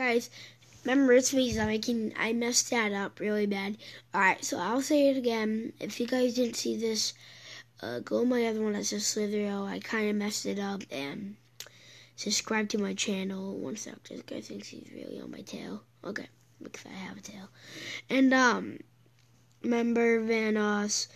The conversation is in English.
Guys, remember it's me, so I can I messed that up really bad. Alright, so I'll say it again. If you guys didn't see this, uh, go my other one that says Slither.io. Oh, I kinda messed it up and subscribe to my channel. One sec, this guy thinks he's really on my tail. Okay, because I have a tail. And um remember Vanoss.